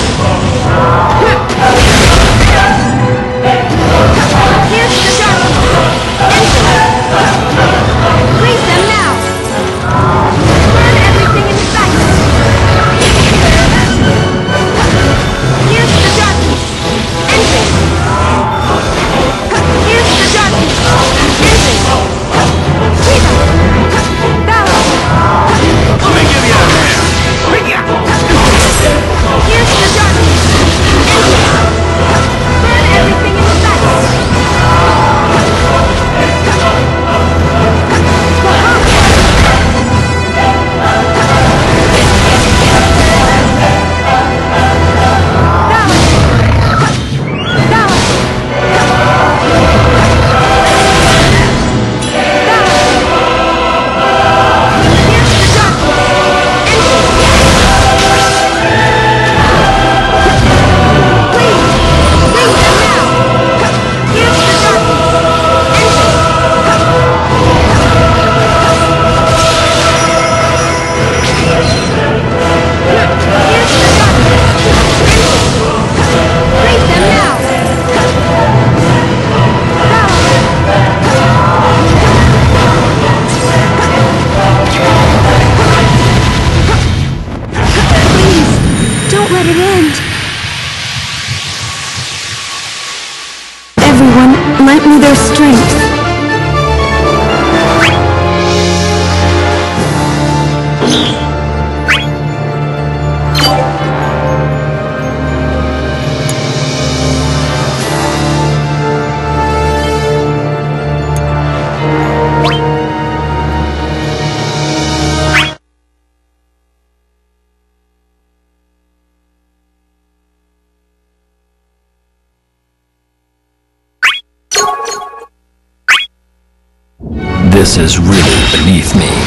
darkness! Is really beneath me.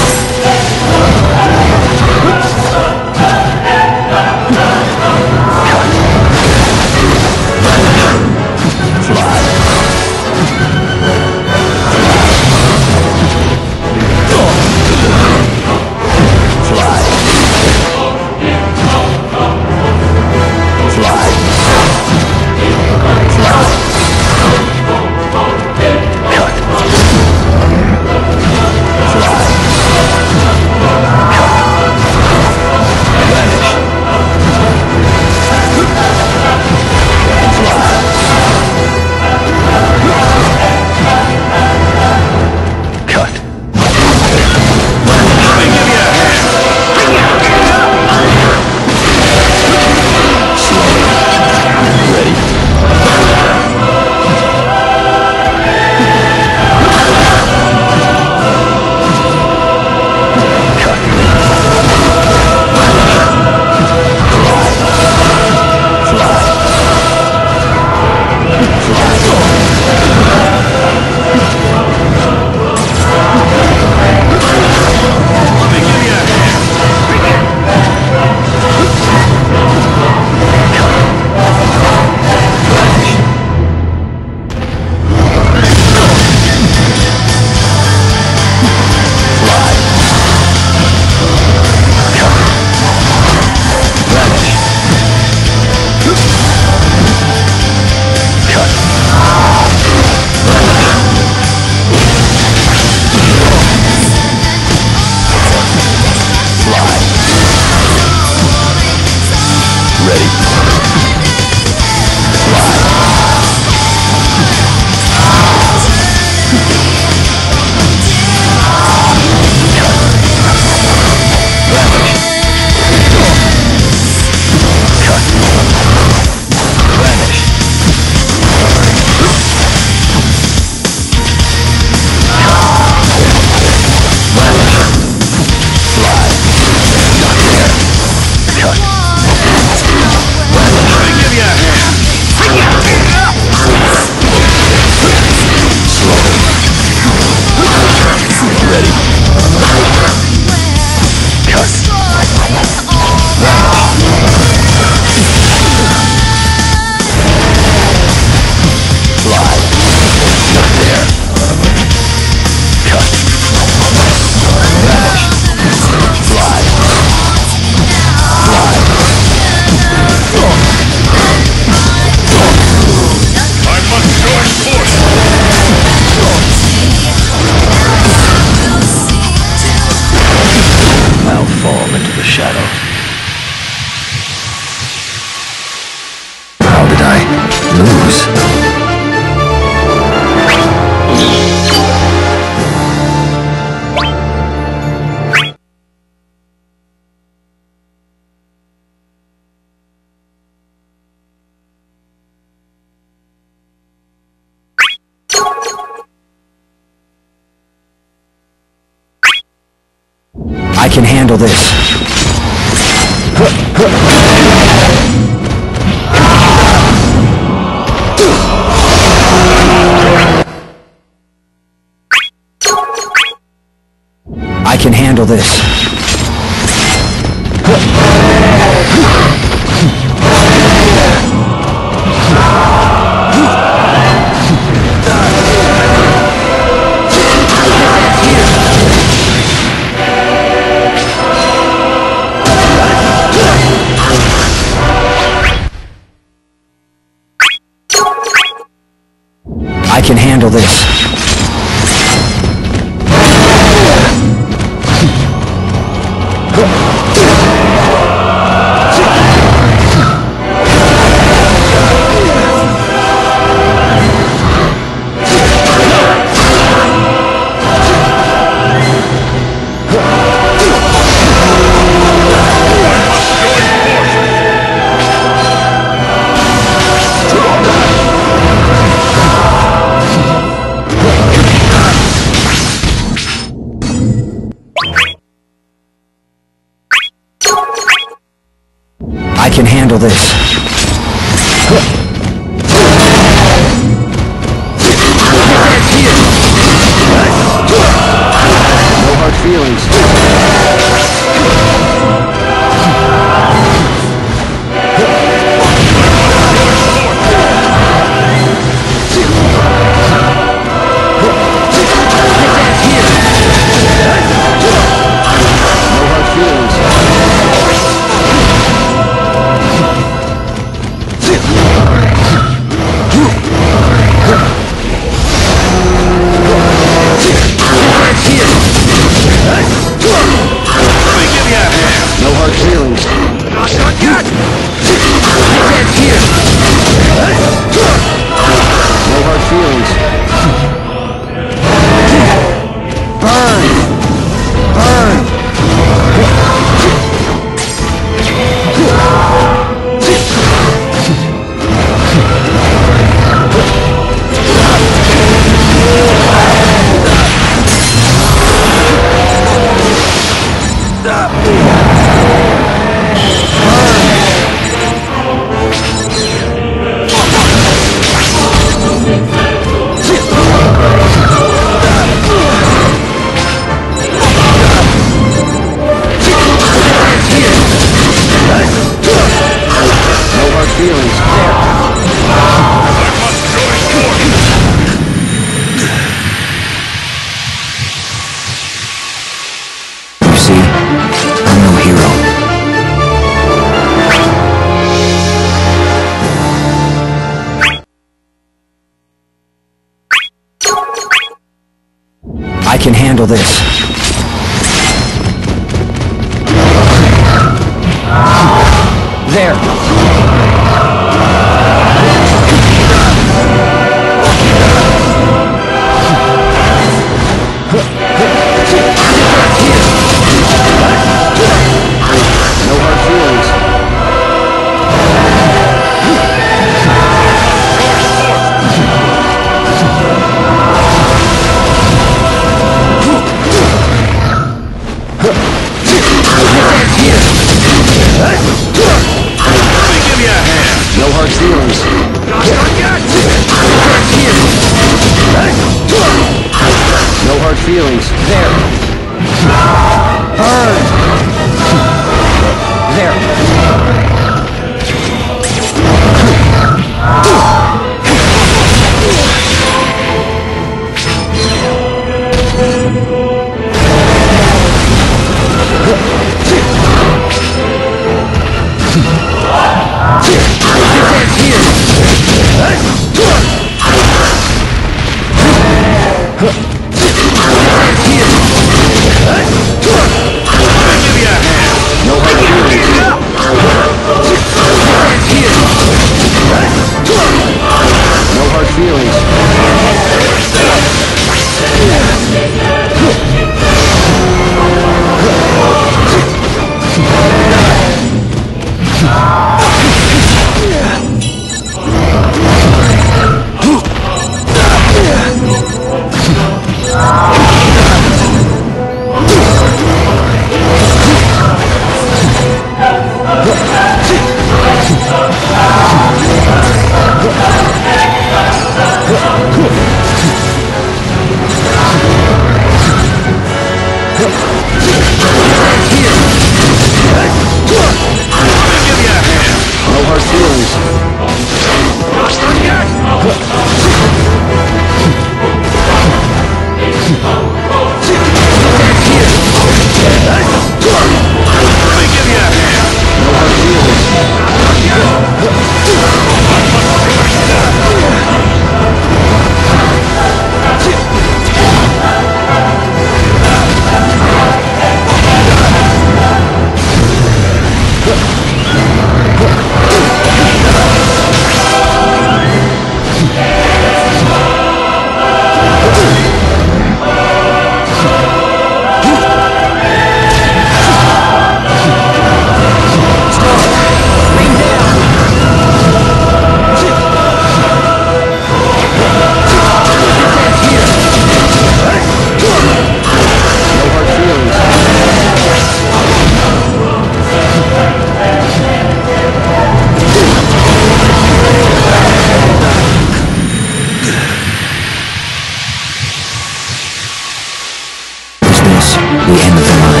the end of the line.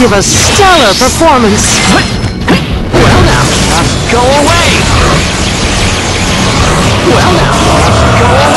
give a stellar performance. Well now, go away! Well now, go away!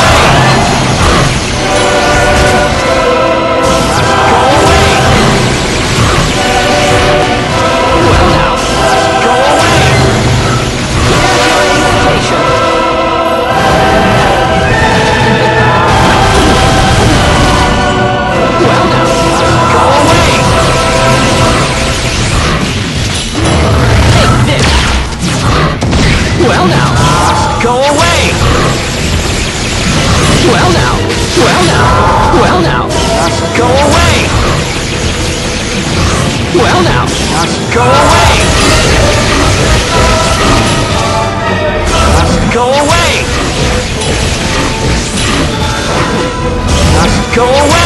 Go away!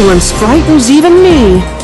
Excellence frightens even me.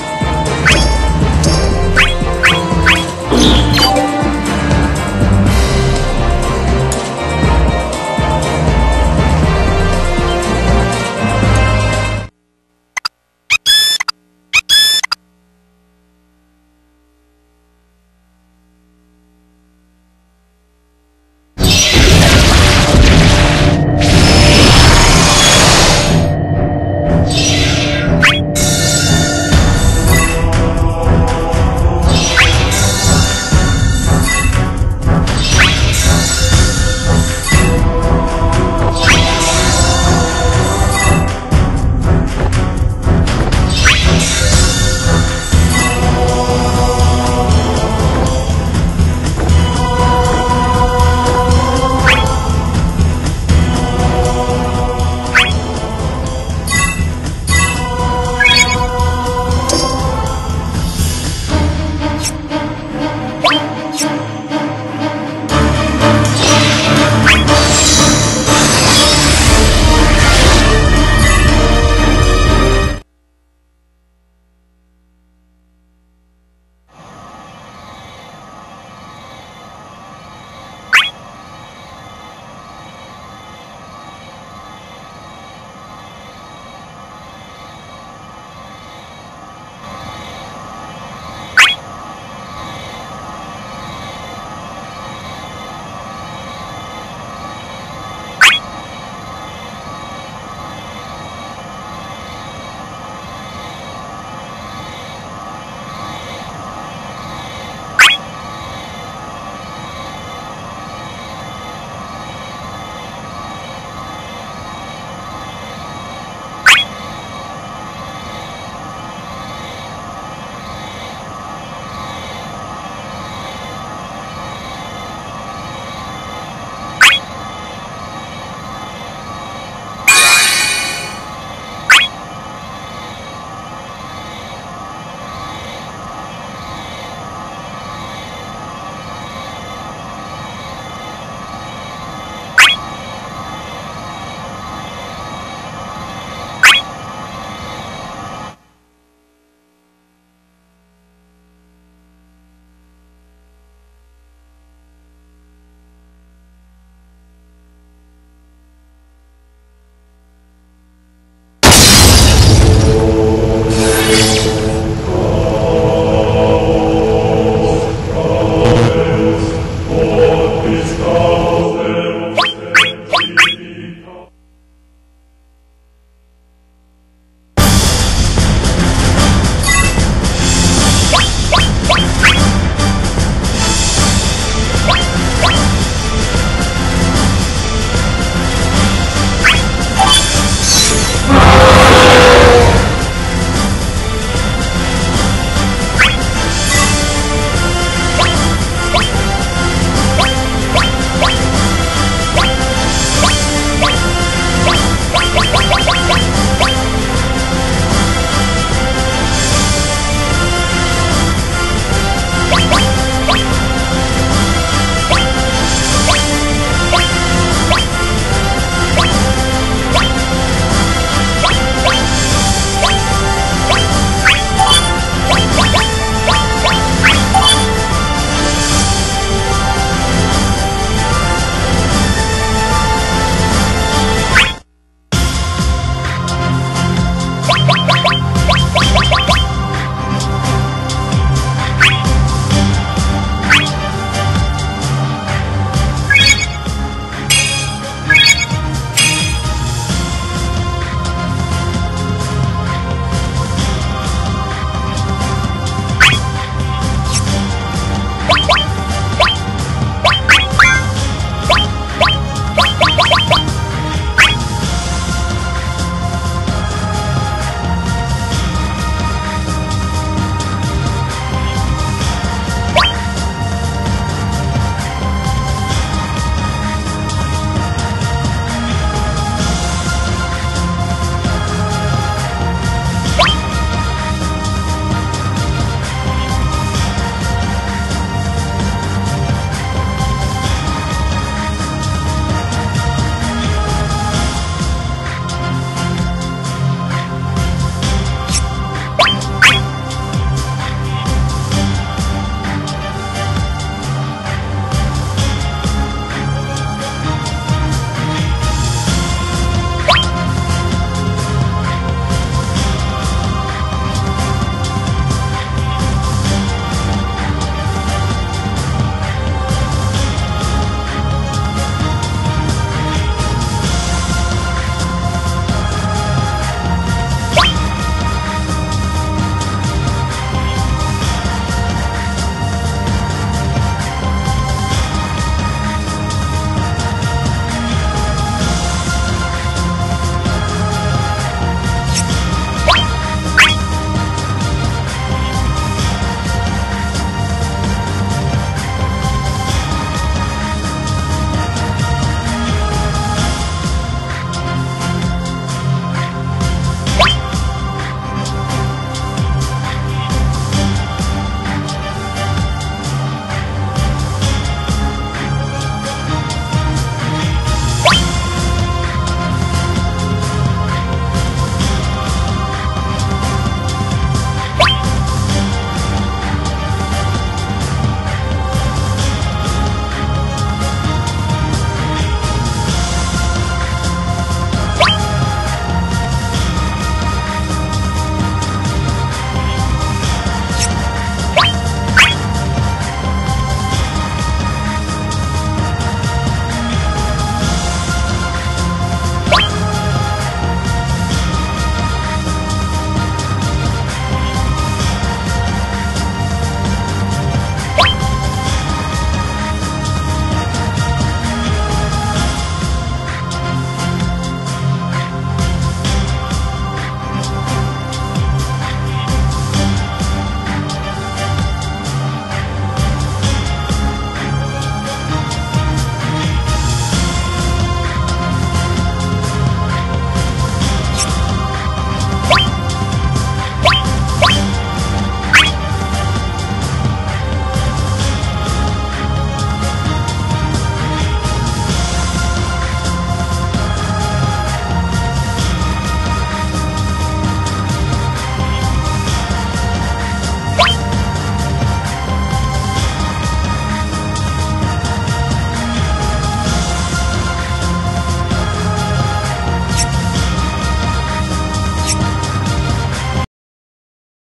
Gott ist